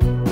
Bye.